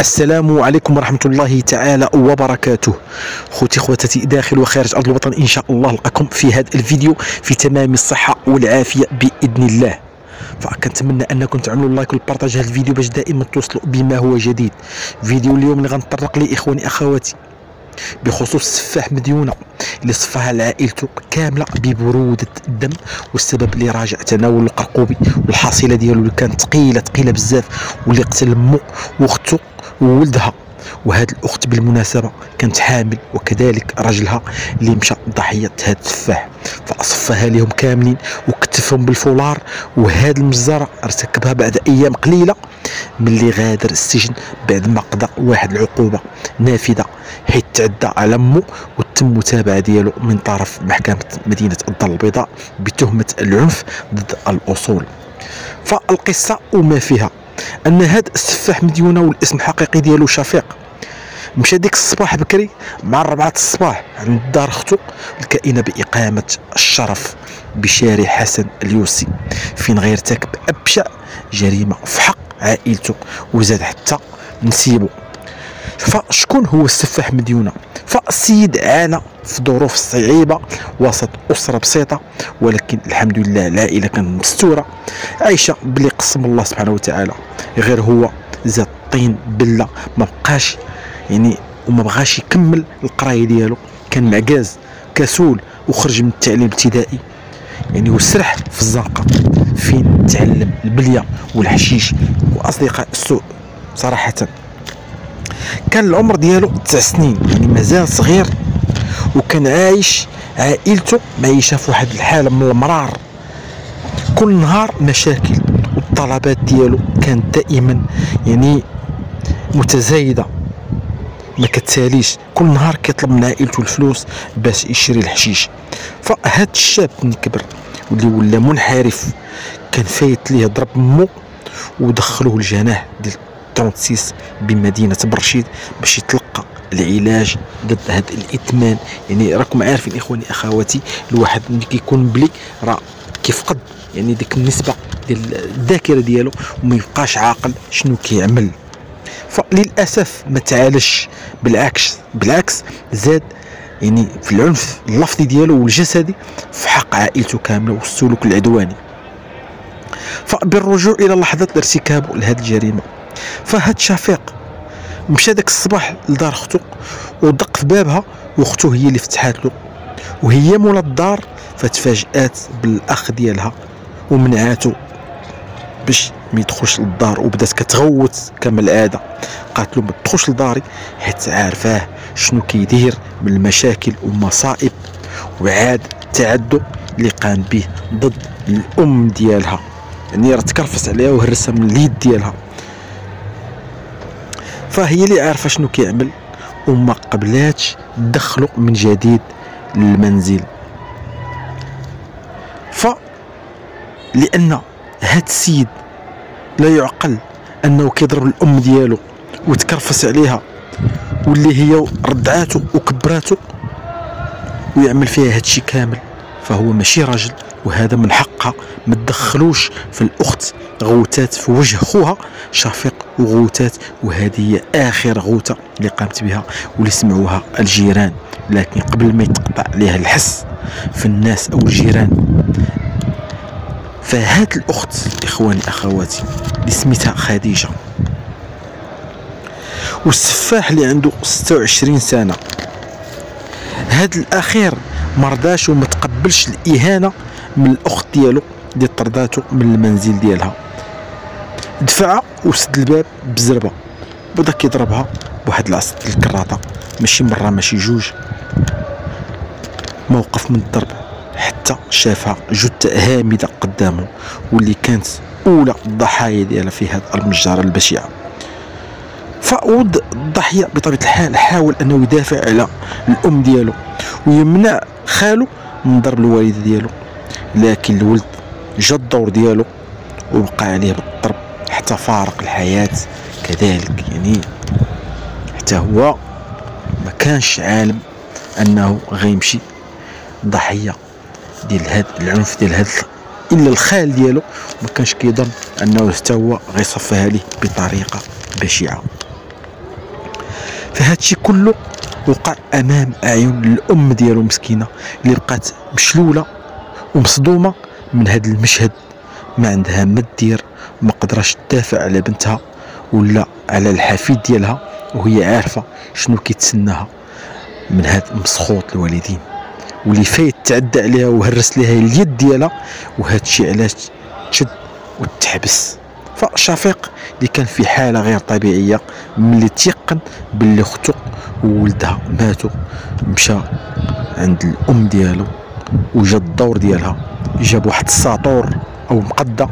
السلام عليكم ورحمة الله تعالى وبركاته. خوتي خواتاتي داخل وخارج أرض الوطن إن شاء الله نلقاكم في هذا الفيديو في تمام الصحة والعافية بإذن الله. فكنتمنى أنكم تعملوا لايك والبارطاج هذا الفيديو باش دائما توصلوا بما هو جديد. فيديو اليوم اللي غنطرق ليه إخواني أخواتي بخصوص السفاح مديونة اللي صفاها لعائلته كاملة ببرودة الدم والسبب اللي راجع تناول القرقوبي والحصيلة ديالو اللي كانت ثقيله ثقيله بزاف واللي قتل امه وأخته وولدها. وهذه الأخت بالمناسبة كانت حامل وكذلك رجلها اللي مشى ضحيه هذا التفاح. فاصفها لهم كاملين وكتفهم بالفولار. وهذه المجزره ارتكبها بعد أيام قليلة ملي غادر السجن بعد ما قضى واحد العقوبة نافذة حيث تعدى على أمه وتم متابعة ديالو من طرف محكمة مدينة الدار البيضاء بتهمة العنف ضد الأصول. فالقصة وما فيها. أن هذا السفاح مديونة والاسم الحقيقي ديالو شفيق. مشى ديك الصباح بكري مع الربعة الصباح عند دار اختو الكائنة بإقامة الشرف بشارع حسن اليوسي. فين غيرتكب أبشع جريمة في حق عائلته وزاد حتى نسيبه فشكون هو السفاح مديونة. فالسيد عانى في ظروف صعيبة وسط أسرة بسيطة ولكن الحمد لله العائله كانت مستورة. عايشة بلي قسم الله سبحانه وتعالى. غير هو زاد طين بلة ما بقاش يعني وما بغاش يكمل القراية ديالو. كان معكاز كسول وخرج من التعليم الابتدائي. يعني وسرح في الزنقة. فين تعلم البلية والحشيش؟ وأصدقاء السوء صراحة. كان العمر ديالو تسع سنين يعني مازال صغير. وكان عايش عائلته معيشه في واحد الحالة من المرار. كل نهار مشاكل والطلبات ديالو كانت دائما يعني متزايدة. ما كتساليش. كل نهار كيطلب من عائلته الفلوس باش يشري الحشيش. فهاد الشاب من كبر واللي ولا منحرف كان فايت ليه ضرب مو ودخلوه الجناح ديال 36 بمدينة برشيد باش يتلقى العلاج ضد هذا الإدمان. يعني راكم عارفين إخواني أخواتي الواحد ملي كيكون بلي راه كيفقد يعني ديك النسبة ديال الذاكرة ديالو وما يبقاش عاقل شنو كيعمل. فللأسف ما تعالجش بالعكس بالعكس زاد يعني في العنف اللفظي ديالو والجسدي في حق عائلته كاملة والسلوك العدواني. فبالرجوع إلى لحظة ارتكابه لهذه الجريمة فهاد شفيق مشى داك الصباح لدار اختو ودق في بابها واختو هي اللي فتحات له. وهي مولا الدار فتفاجأت بالأخ ديالها ومنعاتو باش ما يدخلش للدار وبدات كتغوت كما العادة. قالت له ما تدخلش لداري حيت عارفاه شنو كيدير من المشاكل والمصائب وعاد التعدي اللي قام به ضد الأم ديالها. يعني راه تكرفس عليها وهرسها من اليد ديالها. فهي اللي عارفة شنو كيعمل وما قبلاتش تدخلوا من جديد للمنزل. ف لأن هاد السيد لا يعقل أنه كيضرب الأم ديالو وتكرفس عليها واللي هي ردعاته وكبراته ويعمل فيها هادشي كامل. فهو ماشي راجل. وهذا من حقها ما تدخلوش في الأخت غوتات في وجه خوها شفيق وغوتات وهذه هي آخر غوتة اللي قامت بها واللي سمعوها الجيران لكن قبل ما يتقطع عليها الحس في الناس أو الجيران. فهاد الأخت إخواني أخواتي اللي سميتها خديجة. والسفاح اللي عنده 26 سنة. هاد الأخير مرضاش وما تقبلش الإهانة من الاخت ديالو اللي طرداتو من المنزل ديالها. دفعها وسد الباب بزربة بدا كيضربها بواحد العصا ديال الكراطة ماشي مرة ماشي جوج. موقف من الضرب حتى شافها جثة هامدة قدامه واللي كانت أولى الضحايا ديالها في هذه المجزره البشعه فود الضحية بطبيعة الحال حاول أنه يدافع على الأم ديالو ويمنع خالو من ضرب الوالده ديالو. لكن الولد جا الدور ديالو وبقى عليه بالضرب. حتى فارق الحياة كذلك يعني حتى هو ما كانش عالم أنه غيمشي ضحية ديال هاد العنف ديال هاد إلا الخال ديالو ما كانش كيظن أنه حتى هو غيصفها ليه بطريقة بشعة. فهادشي كله وقع أمام أعين الأم ديالو مسكينة اللي بقات مشلولة ومصدومة من هذا المشهد. ما عندها ما دير ما قدرش تدافع على بنتها ولا على الحفيد ديالها وهي عارفة شنو كيتسناها من هاد مسخوط الوالدين. واللي فايت تعدى عليها وهرس لها اليد ديالها وهذا الشيء علاش تشد وتحبس. فشفيق اللي كان في حالة غير طبيعية ملي تيقن باللي اختو وولدها ماتوا مشى عند الأم ديالو. وجا الدور ديالها. جاب واحد الساطور أو مقدة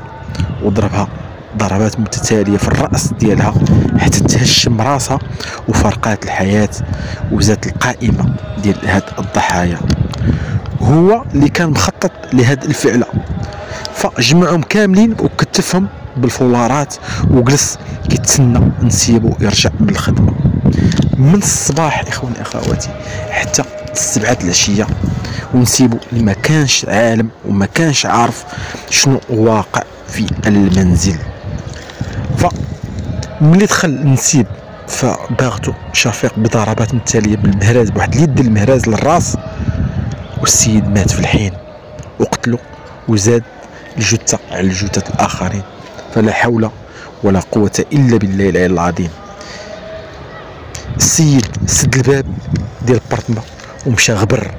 وضربها ضربات متتالية في الرأس ديالها حتى تهشم راسها وفرقات الحياة وزات القائمة ديال هاد الضحايا. هو اللي كان مخطط لهاد الفعلة. فجمعهم كاملين وكتفهم بالفولارات وجلس كيتسنى نسيبو يرجع من الخدمة. من الصباح إخواني أخواتي حتى السبعة العشية ونسيبو اللي ما كانش عالم وما كانش عارف شنو واقع في المنزل. ف ملي دخل نسيب فباغتو شفيق بضربات متتاليه بالمهراز بواحد اليد المهراز للراس والسيد مات في الحين. وقتلو وزاد الجثة على الجثث الآخرين. فلا حول ولا قوة إلا بالله العلي العظيم. السيد سد الباب ديال البارتما ومشى غبر.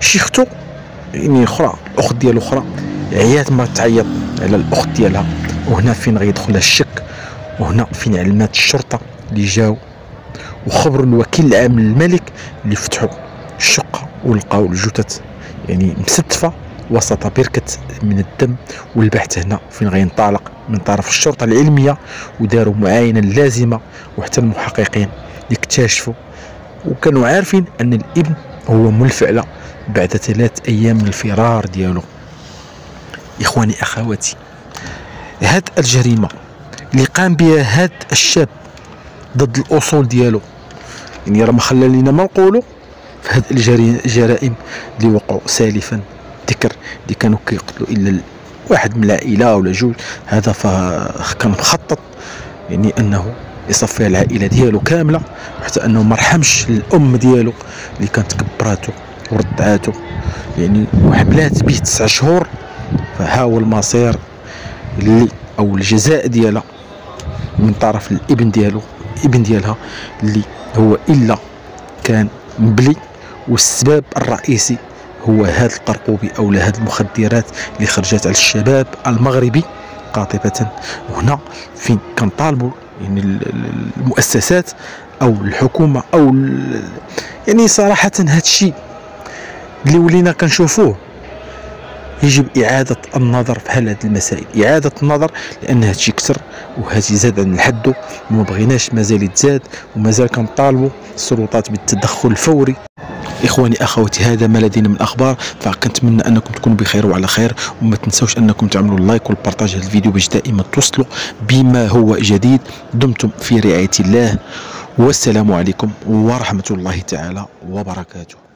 شيختو يعني أخرى الأخت ديالو أخرى عيات ما تعيط على الأخت ديالها. وهنا فين غيدخل الشك؟ وهنا فين علمات الشرطة اللي جاو؟ وخبروا الوكيل العام للملك اللي فتحوا الشقه ولقاو الجثث. يعني مستفه وسط بركة من الدم والبحث هنا فين غينطلق من طرف الشرطة العلمية وداروا معاينة لازمة وحتى المحققين اكتشفوا وكانوا عارفين أن الإبن هو ملفعلة بعد ثلاث أيام من الفرار ديالو. إخواني أخواتي هاد الجريمة اللي قام بها هاد الشاب ضد الأصول ديالو يعني راه ما خلى لينا ما نقولوا في هاد الجرائم اللي وقعوا سالفا ذكر اللي كانوا كيقتلوا إلا واحد من العائلة ولا جوج هذا فكان مخطط يعني أنه يصفي العائلة ديالو كاملة حتى أنه ما رحمش الأم ديالو اللي كانت كبراته ورضعاته يعني وحملات به تسع شهور فها هو المصير اللي أو الجزاء ديالها من طرف الإبن ديالو الإبن ديالها اللي هو إلا كان مبلي. والسبب الرئيسي هو هذا القرقوبي أو هذه المخدرات اللي خرجت على الشباب المغربي قاطبة هنا فين كنطالبوا يعني المؤسسات أو الحكومة أو يعني صراحة هذا الشيء اللي ولينا كنشوفوه يجب إعادة النظر في هذه المسائل إعادة النظر لأن هذا الشيء كثر وهذا زاد عن الحد وما بغيناش مازال يتزاد ومازال كنطالبوا السلطات بالتدخل الفوري. إخواني أخواتي هذا ما لدينا من أخبار فكنتمنى أنكم تكونوا بخير وعلى خير وما تنسوش أنكم تعملوا ال like وال partage هذا الفيديو باش دائما توصلوا بما هو جديد دمتم في رعاية الله والسلام عليكم ورحمة الله تعالى وبركاته.